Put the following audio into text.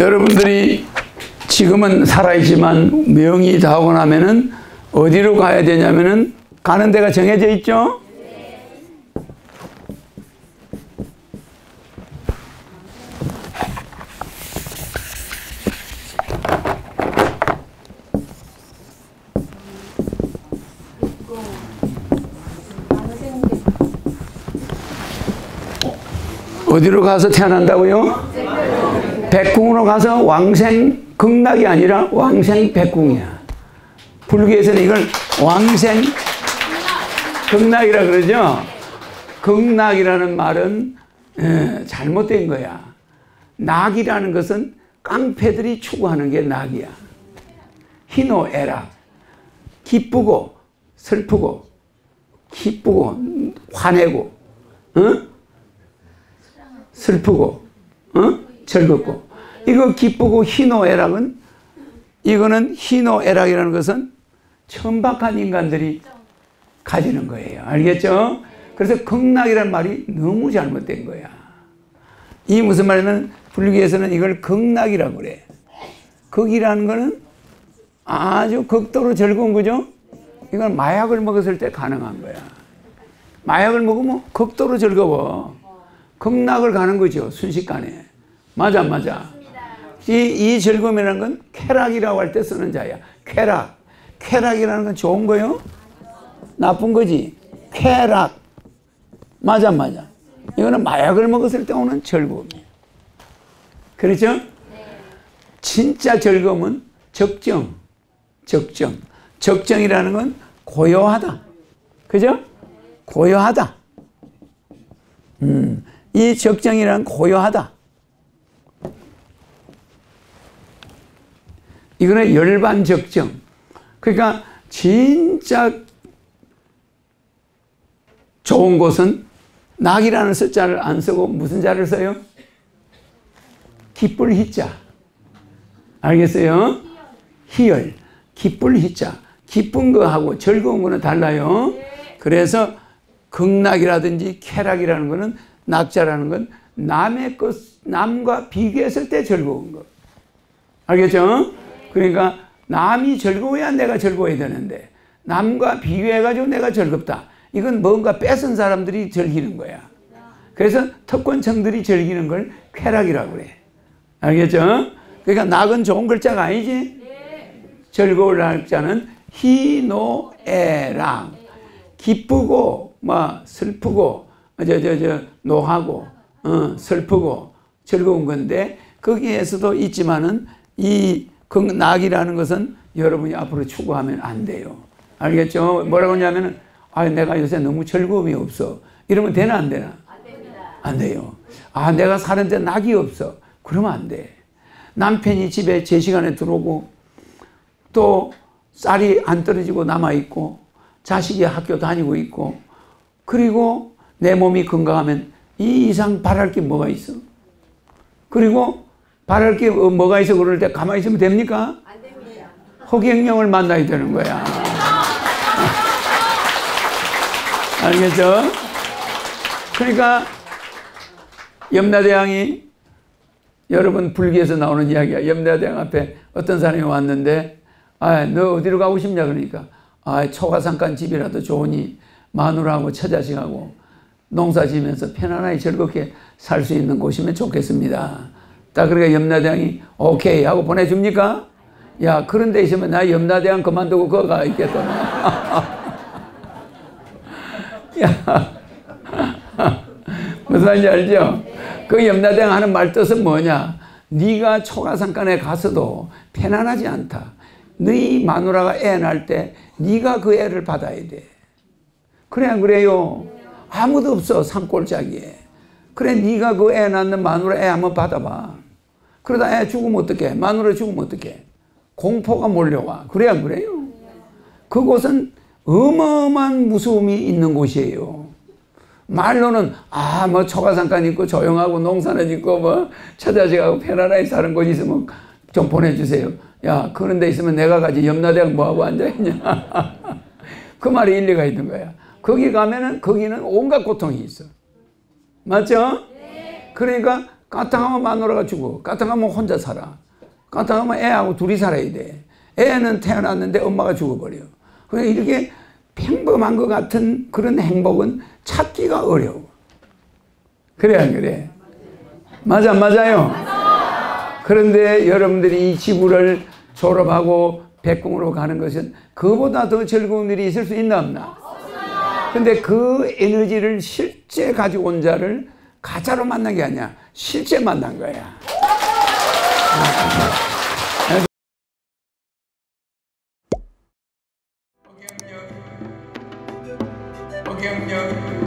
여러분들이 지금은 살아있지만 명이 다하고 나면은 어디로 가야 되냐면은 가는 데가 정해져 있죠? 어디로 가서 태어난다고요? 백궁으로 가서 왕생 극락이 아니라 왕생 백궁이야. 불교에서는 이걸 왕생 극락이라 그러죠. 극락이라는 말은 에, 잘못된 거야. 낙이라는 것은 깡패들이 추구하는 게 낙이야. 희노애락. 기쁘고 슬프고 기쁘고 화내고 어? 슬프고 어? 즐겁고 이거 기쁘고 희노애락은 이거는 희노애락이라는 것은 천박한 인간들이 가지는 거예요. 알겠죠? 그래서 극락이라는 말이 너무 잘못된 거야. 이 무슨 말이냐면 불교에서는 이걸 극락이라고 그래. 극이라는 거는 아주 극도로 즐거운 거죠? 이건 마약을 먹었을 때 가능한 거야. 마약을 먹으면 극도로 즐거워. 극락을 가는 거죠. 순식간에. 맞아, 맞아. 이, 이 즐거움이라는 건 쾌락이라고 할 때 쓰는 자야. 쾌락. 쾌락이라는 건 좋은 거요? 나쁜 거지. 쾌락. 맞아, 맞아. 이거는 마약을 먹었을 때 오는 즐거움이에요. 그렇죠? 진짜 즐거움은 적정. 적정. 적정이라는 건 고요하다. 그죠? 고요하다. 음, 이 적정이란 고요하다. 이거는 열반 적정. 그러니까 진짜 좋은 곳은 낙이라는 숫자를 안 쓰고 무슨 자를 써요? 기쁠 희자. 알겠어요? 희열. 기쁠 희자. 기쁜 거하고 즐거운 거는 달라요. 그래서 극락이라든지 쾌락이라는 거는 낙자라는 건 남의 것, 남과 비교했을 때 즐거운 거. 알겠죠? 그러니까 남이 즐거워야 내가 즐거워야 되는데 남과 비교해가지고 내가 즐겁다. 이건 뭔가 뺏은 사람들이 즐기는 거야. 그래서 특권층들이 즐기는 걸 쾌락이라고 그래. 알겠죠? 그러니까 낙은 좋은 글자가 아니지? 즐거울 날자는 희노애락. 기쁘고, 뭐, 슬프고, 저, 저, 저, 노하고, 어, 슬프고, 즐거운 건데, 거기에서도 있지만은 이 낙이라는 것은 여러분이 앞으로 추구하면 안 돼요. 알겠죠? 뭐라고 하냐면은, 아, 내가 요새 너무 즐거움이 없어. 이러면 되나, 안 되나? 안 돼요. 아, 내가 사는데 낙이 없어. 그러면 안 돼. 남편이 집에 제 시간에 들어오고, 또 쌀이 안 떨어지고 남아있고, 자식이 학교 다니고 있고, 그리고 내 몸이 건강하면 이 이상 바랄 게 뭐가 있어? 그리고 바랄 게 뭐가 있어 그럴 때 가만히 있으면 됩니까? 안 됩니다. 허경영을 만나야 되는 거야. 알겠죠? 그러니까 염라대왕이 여러분 불기에서 나오는 이야기야. 염라대왕 앞에 어떤 사람이 왔는데 아, 너 어디로 가고 싶냐 그러니까 아, 초가상간 집이라도 좋으니 마누라하고 처자식하고 농사 지면서 편안하게 즐겁게 살 수 있는 곳이면 좋겠습니다. 딱 그러니까 염라대왕이 오케이 하고 보내줍니까? 야 그런 데 있으면 나 염라대왕 그만두고 거가 있겠다. 야 무슨 말인지 알죠? 그 염라대왕 하는 말 뜻은 뭐냐? 네가 초가상간에 가서도 편안하지 않다. 너희 마누라가 애 낳을 때 네가 그 애를 받아야 돼. 그래 안 그래요? 아무도 없어 산골짜기에. 그래 네가 그 애 낳는 마누라 애 한번 받아봐. 그러다 애 죽으면 어떡해? 마누라 죽으면 어떡해? 공포가 몰려와. 그래 안 그래요? 그곳은 어마어마한 무서움이 있는 곳이에요. 말로는 아 뭐 초가상간 있고 조용하고 농사는 있고 뭐 처자식하고 편안하게 사는 곳이 있으면 좀 보내주세요. 야 그런 데 있으면 내가 가지 염라대왕 뭐하고 앉아있냐. 그 말이 일리가 있는 거야. 거기 가면은 거기는 온갖 고통이 있어. 맞죠? 그러니까 까딱하면 마누라가 죽어. 까딱하면 혼자 살아. 까딱하면 애하고 둘이 살아야 돼. 애는 태어났는데 엄마가 죽어버려. 그냥 이렇게 평범한 것 같은 그런 행복은 찾기가 어려워. 그래, 안 그래? 맞아, 맞아요. 그런데 여러분들이 이 지구를 졸업하고 백궁으로 가는 것은 그보다 더 즐거운 일이 있을 수 있나 없나? 근데 그 에너지를 실제 가지고 온 자를 가짜로 만난 게 아니야. 실제 만난 거야. 허경영